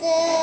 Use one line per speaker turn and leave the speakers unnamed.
Father.